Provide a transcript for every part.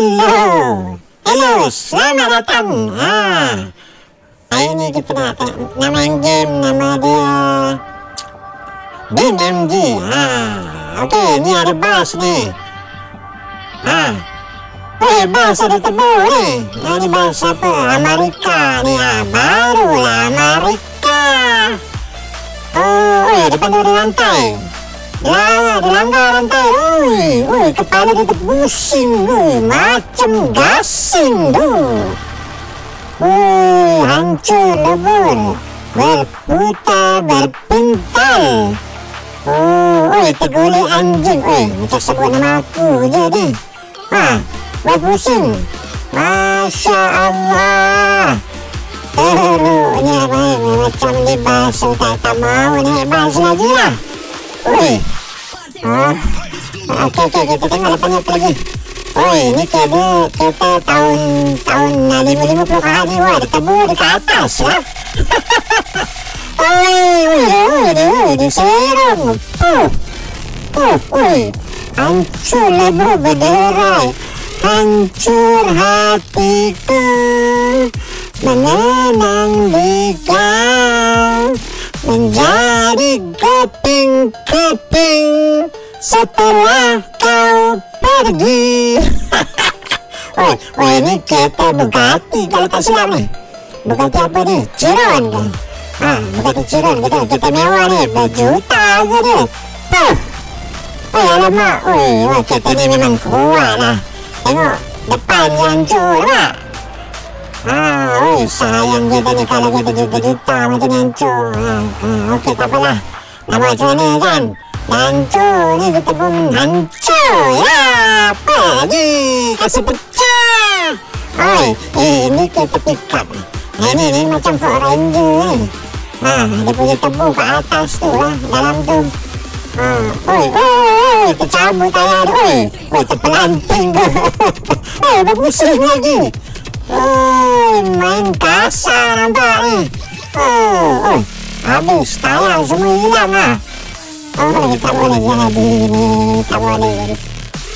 Hello. Hello, selamat datang. Ha. Hari ni kita nak main game nama dia BMG. Ha. Okey, ni ada bas ni. Ha. Eh, bas ada tebu ni. Ini bas apa? Amerika ni. Ha. Barulah Amerika. Oh, eh, depan dia ada lantai. Dia langgar lantai. Ui, ui, kepala dia terpusing. Ui, macam gasing tu. Ui, hancur lebur. Berputar, berpintal. Ui, tergolek anjing. Ui, macam sebut nama aku je ni. Ha, berpusing. Masya Allah. Teruknya, macam libas. Tak, tak mau naik bas lagi lah. Oi. Ah. Okey okey kita tengok lepas ni apa lagi. Oi, ni kereta kereta tahun tahun 50 50 hari wah ada tebu dekat atas lah. oi, oi, oi, oi, di serong. Puh. Puh, oi. Hancur lebu berderai. Hancur hatiku mengenang di kau menjadi setelah kau pergi. oh, oh, ini kereta Bugatti kalau tak silap ni. Bugatti apa ni? Chiron ke? Ha, Bugatti Chiron kita, kita mewah ni. Berjuta je ni. Puh. Oh, alamak. Oh, oh, kereta ni memang kuat lah. Tengok, depan yang hancur lah. Ah, oi, sayang dia tanya kalau kita juta-juta macam ni hancur. Ha, ha, okey, tak apalah. Nama macam mana kan? Hancur kita pun hancur. Ya, apa lagi? Kasih pecah. Oi, ini kita pick up ni. Ini, ni macam Ford Ranger ni. Ha, dia punya tebu kat atas tu lah, dalam tu. Ha, oi, oi, oi, tercabut tayar dia. Oi, oi, terpelanting ke. oi, berpusing lagi. Oh, main kasar nampak ni. Oh, oh. Habis tayar semua hilang lah. Oh, tak boleh jadi ni. Tak boleh.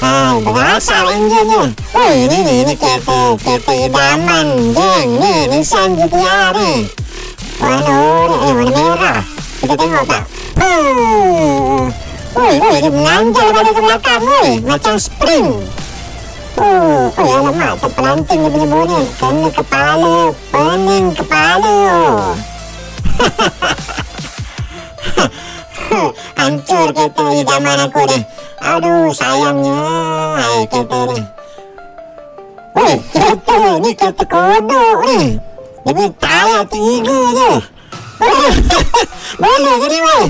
Hai, berasal enjin ni. Oh, ini ni, ini kereta, kereta idaman. Jeng, ni, Nissan GTR ni. Warna oranye, eh, warna merah. Kita tengok tak? Oh, oh, oh, dia menanjal pada ke belakang ni. Macam spring. Oh, oh alamak, terpelanting dia punya bonnet. Kena kepala, pening kepala. Hancur kereta idaman aku ni. Aduh, sayangnya. Hai, kereta ni. Weh, kereta ni kereta kodok ni. Punya tayar tiga je. Boleh ke ni, weh.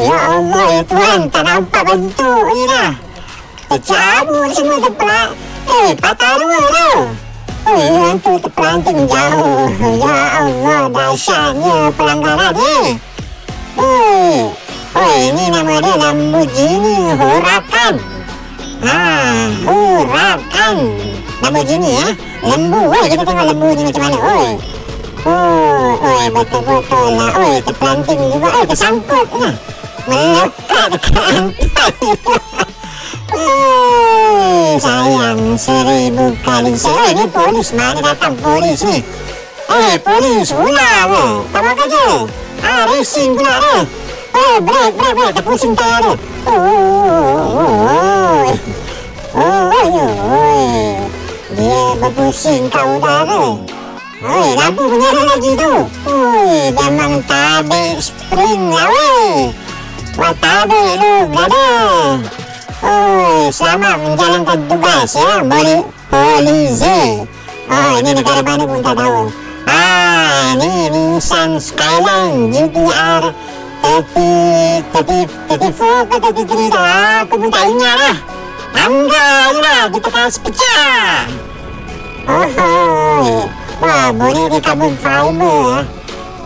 Ya Allah, ya Tuhan. Tak nampak bentuk ni dah. Tercabut semua terpelak. Eh, patah dua tau. Eh, yang tu terpelanting jauh. Ya Allah, dahsyatnya pelanggaran ni. Eh, oh, ini nama dia Lamborghini Huracan. Ha, Huracan. Lamborghini ya. Lembu, oi, kita tengok lembu ni macam mana, oi. Oh, oi, betul-betul lah. Oi, terpelanting juga. Oi, tersangkut. Nah. Melekat dekat antai. Sayang seribu kali saya ni polis mana datang polis ni eh polis ular ni tak mau kerja ah racing pula ni eh break break break terpusing tayar ni oh oh oh oh dia berpusing kau dah ni Oi, lampu menyala lagi tu. Oi, memang tabik spring lah weh. Wah, tabik lu, brother. Oh, selamat menjalankan tugas ya, balik polisi. Oh, ini negara mana pun tak tahu. Ah, ini Nissan Skyline GTR 30, 30, 34 ke 33 tu. Ah, aku pun tak ingat lah. Angga je lah, kita kasih pecah. Oh, oh. wah, boleh dia kabin fiber ya.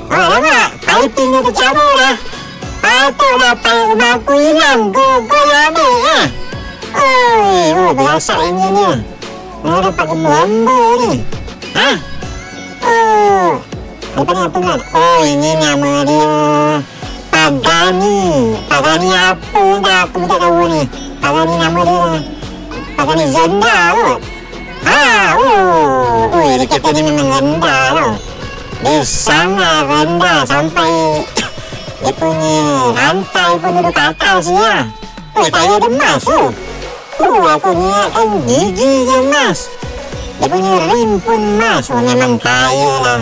Oh, nampak? Piping dia tercabut lah. Patutlah tahu aku hilang ambil ha? Oi, oh, biasa ini ni Ni ada pakai lembu ni Ha? Apa ni apa ni? Oh, ini nama dia. Pagani. Pagani apa? Dah aku tak tahu ni. Pagani nama dia. Dikatakan ni Zonda kot Ah, oh, oh, dia kata ni memang rendah tau Dia sangat rendah sampai Dia punya rantai pun duduk atas je lah Oh, tak ada emas tu. Oh, aku ingatkan gigi je emas. Dia punya rim pun emas. Oh, memang kaya lah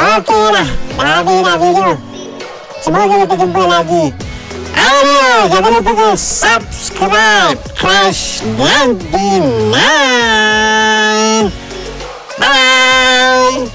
Okey lah, dah video Semoga kita jumpa lagi. Ayo, jangan lupa ke subscribe Crash 99 Bye